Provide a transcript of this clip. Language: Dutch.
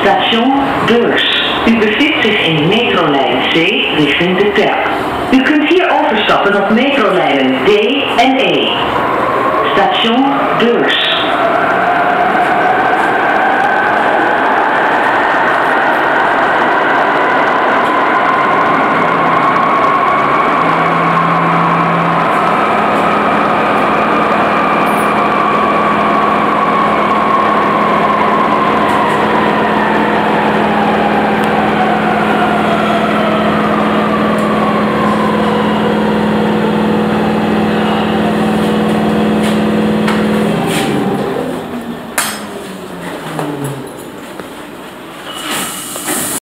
Station Beurs. U bevindt zich in metrolijn C richting de Terp. U kunt hier overstappen op metrolijnen D en E. Station Beurs.